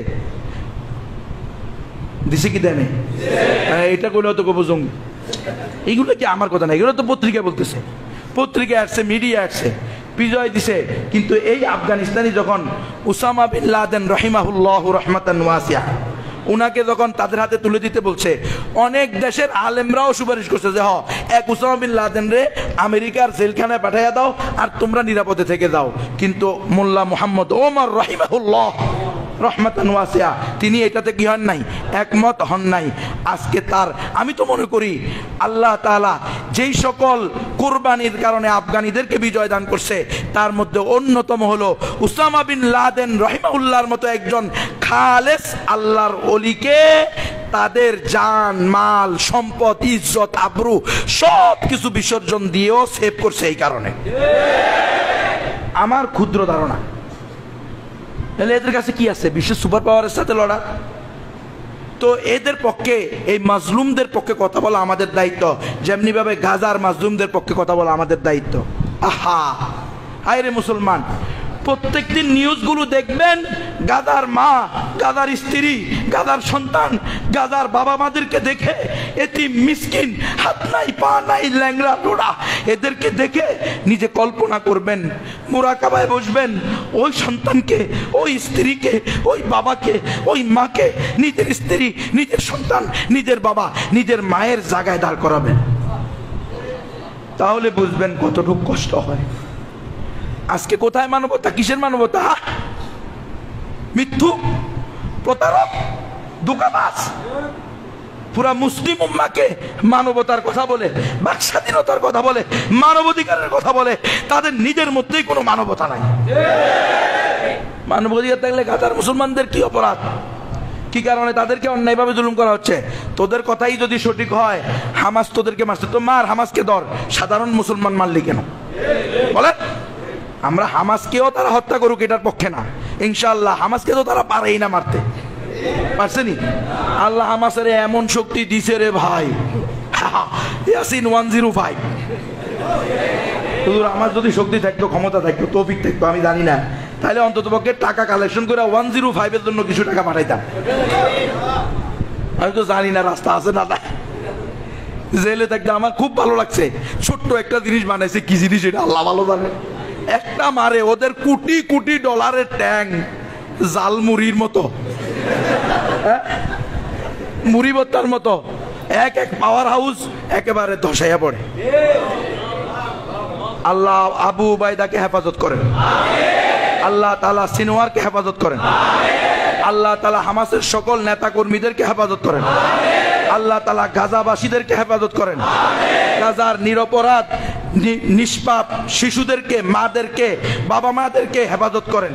দিছে কি দেয় হ্যাঁ, এটা করলে তো কব জঙ্গি এইগুলো কি আমার কথা না? এগুলো তো পত্রিকা বলতেছে। পত্রিকা আসছে মিডিয়া আসছে, বিজয় দিছে। কিন্তু এই আফগানিস্তানি যখন উসামা বিন লাদেন রহিমাহুল্লাহ রহমাতান ওয়াসিয়া, উনাকে যখন তাদের হাতে তুলে দিতে বলছে, অনেক দেশের আলেমরাও সুপারিশ করছে যে, হ, এক উসামা বিন লাদেন রে আমেরিকার জেলখানায় পাঠাইয়া দাও আর তোমরা নিরাপদে থেকে যাও। কিন্তু মোল্লা মোহাম্মদ ওমর রহিমাহুল্লাহ রহমাতান ওয়াসিয়া। তিনি এটাতে কি হন নাই? একমত হন নাই। আজকে তার, আমি তো মনে করি, আল্লাহ তাআলা যেই সকল কোরবানির কারণে আফগানিদেরকে বিজয় দান করছে, তার মধ্যে অন্যতম হলো উসামা বিন লাদেন রহিমাউল্লাহর মতো একজন খালেস আল্লাহর অলিকে তাদের জান, মাল, সম্পদ, ইজ্জত, আবরু সব কিছু বিসর্জন দিয়েও সেভ করছে এই কারণে। আমার ক্ষুদ্র ধারণা তাহলে এদের কাছে কি আছে? বিশ্বের সুপার পাওয়ারের সাথে লড়া। তো এদের পক্ষে, এই মাজলুমদের পক্ষে কথা বলা আমাদের দায়িত্ব। যেমনি ভাবে গাজার মাজলুমদের পক্ষে কথা বলা আমাদের দায়িত্ব। আহা! হায় রে মুসলমান! প্রত্যেকদিন নিউজগুলো দেখবেন, গাদার মা, গাদার স্ত্রী, গাদার সন্তান, গাদার বাবা মাদেরকে দেখে এটি মিসকিন, হাত নাই, পা নাই, ল্যাংড়া, লোড়া, এদেরকে দেখে নিজে কল্পনা করবেন, মোরাকাবায় বসবেন, ওই সন্তানকে, ওই স্ত্রীকে, ওই বাবাকে, ওই মাকে, নিজের স্ত্রী, নিজের সন্তান, নিজের বাবা, নিজের মায়ের জায়গায় দাঁড় করাবেন। তাহলে বুঝবেন কতটুকু কষ্ট হয়। আজকে কোথায় মানবতা? কিসের মানবতা? মৃত্যু প্রতারক? দোকাবাস পুরা মুসলিম উম্মাকে মানবতার কথা বলে বাক স্বাধীনতার কথা বলে, মানবাধিকারের কথা বলে, তাদের নিজের মধ্যেই কোনো মানবতা নাই। মানবাধিকার থাকলে গাজার মুসলমানদের কি অপরাধ? কি কারণে তাদেরকে অন্যায়ভাবে জুলুম করা হচ্ছে? তোদের কথাই যদি সঠিক হয়, হামাস তোদেরকে মারছে। তো মার, হামাসকে ধর। সাধারণ মুসলমান মারলি কেন? বলে আমরা হামাসকেও তারা হত্যা করুক এটার পক্ষে না। ইনশাল্লাহ হামাসকে তো তারা পারেই না মারতে। পারছেনি আল্লাহ হামাসের এমন শক্তি দিছে রে ভাই। Yasin one zero five. আমার যদি শক্তি থাকতো, ক্ষমতা থাকতো, তৌফিক থাকতো, আমি জানি না। তাহলে অন্তত পক্ষে টাকা কালেকশন করে ওয়ান জিরো ফাইভের জন্য কিছু টাকা পাঠাইতাম। আমি তো জানি না রাস্তা আছে না জেলে থাকতে আমার খুব ভালো লাগছে। ছোট্ট একটা জিনিস বানাইছে, কি জিনিস এটা? আল্লাহ ভালো জানে। একটা মারে, ওদের কোটি কোটি ডলারের ট্যাঙ্ক জাল মুড়ির মতো। হ্যাঁ? মুড়ি ভর্তার মতো। এক এক পাওয়ার হাউস একেবারে ধসাইয়া পড়ে। আল্লাহ আবু উবাইদাকে হেফাজত করেন। আল্লাহ তালা সিনোয়ারকে হেফাজত করেন। আল্লাহ তালা হামাসের সকল নেতা কর্মীদেরকে হেফাজত করেন। আল্লাহ তালা গাজাবাসীদেরকে হেফাজত করেন। গাজার নিরপরাধ নিষ্পাপ শিশুদেরকে, মাদেরকে, বাবা মাদেরকে হেফাজত করেন।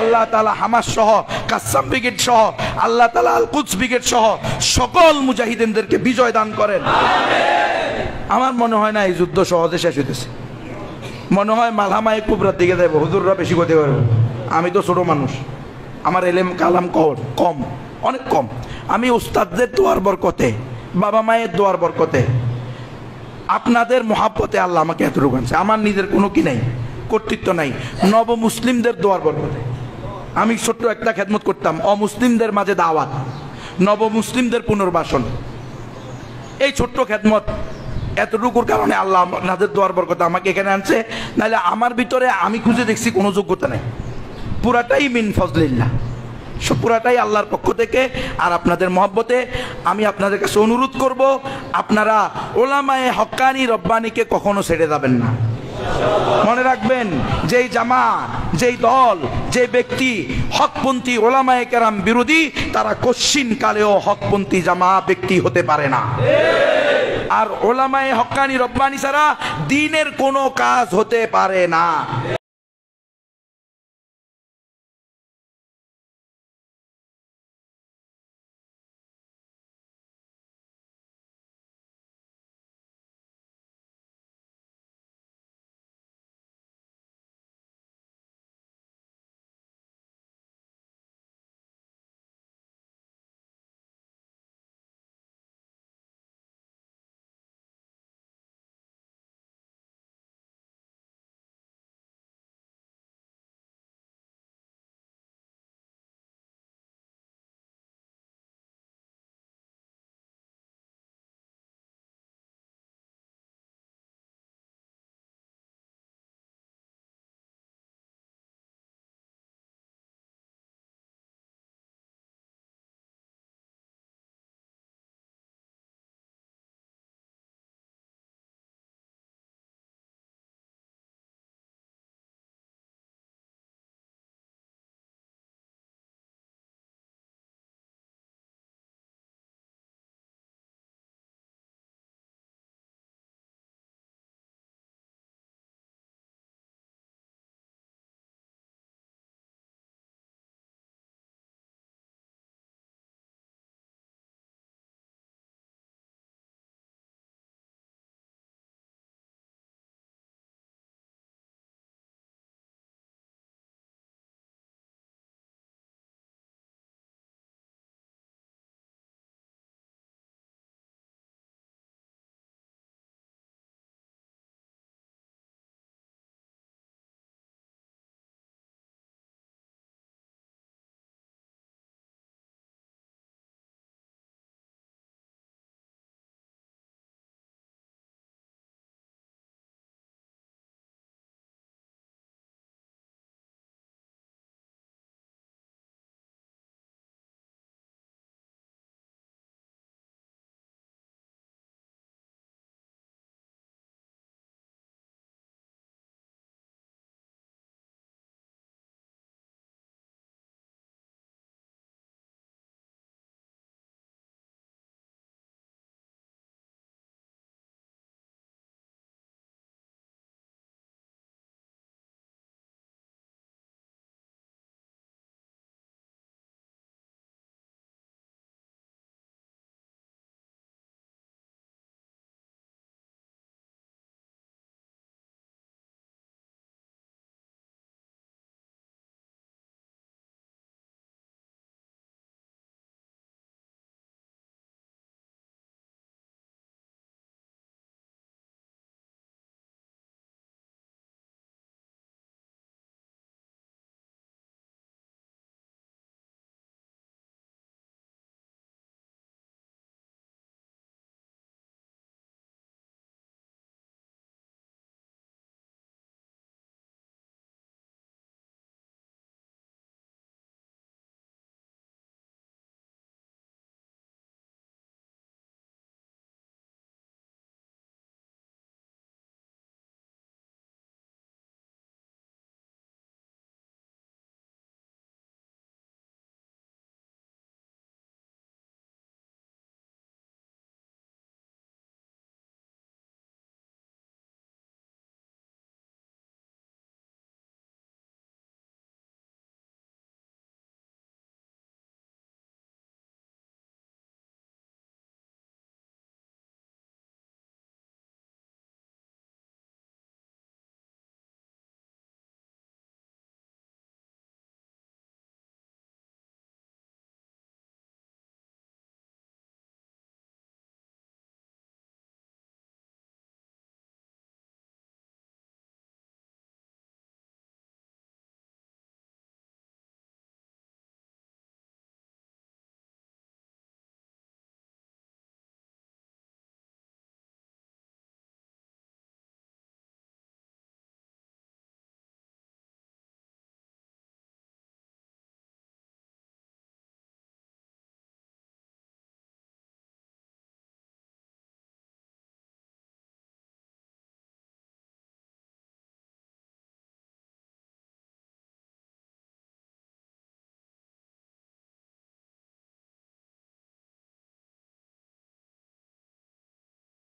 আল্লাহ তালা হামাস সহ কাসাম ব্রিগেড সহ, আল্লাহ তালা আল কুচ ব্রিগেড সহ সকল মুজাহিদিনদেরকে বিজয় দান করেন। আমার মনে হয় না এই যুদ্ধ সহজে শেষ হইতেছে। মনে হয় মালহামায় কুবরার দিকে যাব হুজুররা বেশি করতে পারব আমি তো ছোট মানুষ। আমার এলেম, কালাম কম। অনেক কম। আমি উস্তাদদের দোয়ার বরকতে, বাবা মায়ের দোয়ার বরকতে, আপনাদের মহাব্বতে আল্লাহ আমাকে এতটুকু আনছে। আমার নিজের কোনো কি নাই, কর্তৃত্ব নাই। নব মুসলিমদের দোয়ার বরকতে। আমি ছোট্ট একটা খেদমত করতাম, অমুসলিমদের মাঝে দাওয়াত, নব মুসলিমদের পুনর্বাসন। এই ছোট্ট খেদমত এতটুকুর কারণে আল্লাহ নাদের দোয়ার বরকত আমাকে এখানে আনছে। নাহলে আমার ভিতরে আমি খুঁজে দেখছি কোনো যোগ্যতা নেই। পুরাটাই মিন ফজলিল্লাহ। সব পুরাটাই আল্লাহর পক্ষ থেকে আর আপনাদের মহব্বতে আমি আপনাদের কাছে অনুরোধ করব, আপনারা ওলামায়ে হক্কানি রব্বানিকে কখনো ছেড়ে যাবেন না। মনে রাখবেন, যেই জামা যেই দল যে ব্যক্তি হকপন্থী ওলামায়ে কেরাম বিরোধী, তারা কশ্চিন কালেও হকপন্থী জামা ব্যক্তি হতে পারে না। আর ওলামায়ে হক্কানি রব্বানি ছাড়া দিনের কোনো কাজ হতে পারে না।